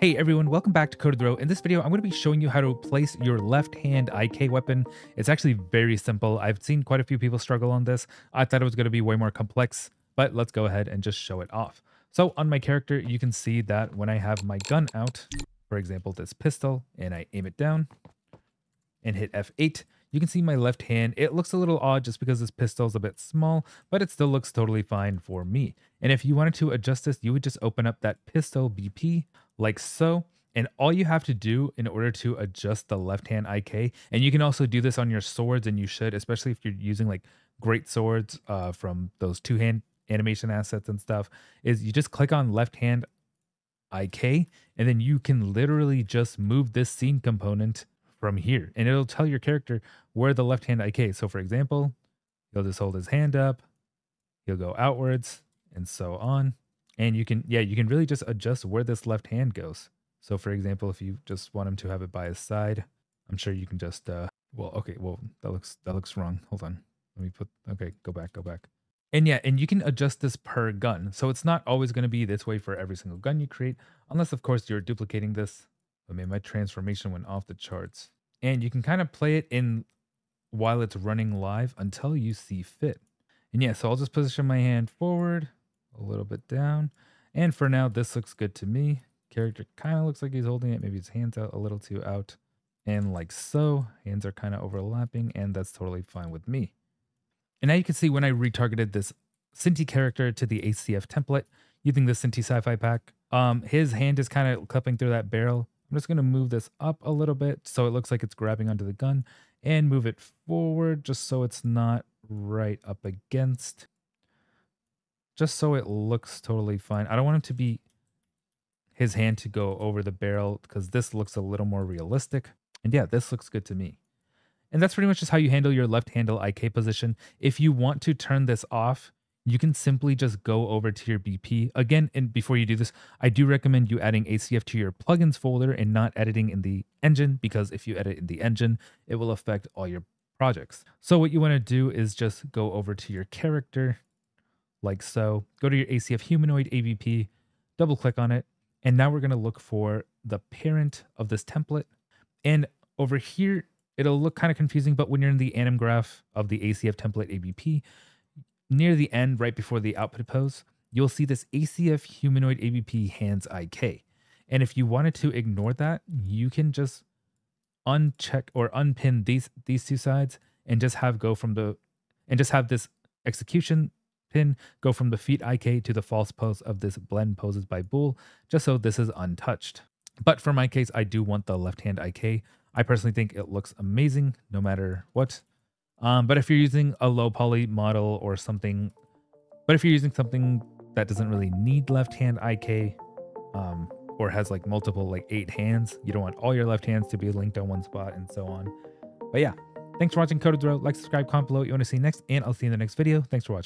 Hey everyone, welcome back to Code With Ro. In this video, I'm going to be showing you how to place your left hand IK weapon. It's actually very simple. I've seen quite a few people struggle on this. I thought it was going to be way more complex, but let's go ahead and just show it off. So on my character, you can see that when I have my gun out, for example, this pistol, and I aim it down and hit F8, you can see my left hand. It looks a little odd just because this pistol is a bit small, but it still looks totally fine for me. And if you wanted to adjust this, you would just open up that pistol BP like so. And all you have to do in order to adjust the left hand IK, and you can also do this on your swords, and you should, especially if you're using like great swords uh, from those two hand animation assets and stuff, is you just click on left hand IK, and then you can literally just move this scene component from here, and it'll tell your character where the left hand IK. So, for example, he'll just hold his hand up, he'll go outwards, and so on. And you can, yeah, you can really just adjust where this left hand goes. So for example, if you just want him to have it by his side, I'm sure you can just, uh, well, okay, well, that looks, that looks wrong. Hold on. Let me put, okay, go back, go back. And yeah, and you can adjust this per gun. So it's not always going to be this way for every single gun you create, unless of course you're duplicating this. I mean, my transformation went off the charts. And you can kind of play it in while it's running live until you see fit. And yeah, so I'll just position my hand forward a little bit down. And for now, this looks good to me. Character kind of looks like he's holding it. Maybe his hands out a little too out. And like so, hands are kind of overlapping and that's totally fine with me. And now you can see when I retargeted this Synty character to the ACF template using the Synty sci-fi pack, um, his hand is kind of clipping through that barrel. I'm just going to move this up a little bit so it looks like it's grabbing onto the gun and move it forward just so it's not right up against just so it looks totally fine. I don't want him to be his hand to go over the barrel because this looks a little more realistic. And yeah, this looks good to me. And that's pretty much just how you handle your left handle IK position. If you want to turn this off, you can simply just go over to your BP. Again, and before you do this, I do recommend you adding ACF to your plugins folder and not editing in the engine because if you edit in the engine, it will affect all your projects. So what you want to do is just go over to your character like so. Go to your ACF humanoid ABP, double click on it, and now we're going to look for the parent of this template. And over here, it'll look kind of confusing, but when you're in the anim graph of the ACF template ABP, near the end, right before the output pose, you'll see this ACF humanoid ABP hands IK. And if you wanted to ignore that, you can just uncheck or unpin these these two sides and just have go from the and just have this execution pin go from the feet IK to the false pose of this blend poses by Bool, just so this is untouched. But for my case, I do want the left hand IK. I personally think it looks amazing no matter what. Um, but if you're using a low poly model or something, but if you're using something that doesn't really need left hand IK, um, or has like multiple like eight hands, you don't want all your left hands to be linked on one spot and so on. But yeah, thanks for watching Code With Ro. Like, subscribe, comment below what you want to see next, and I'll see you in the next video. Thanks for watching.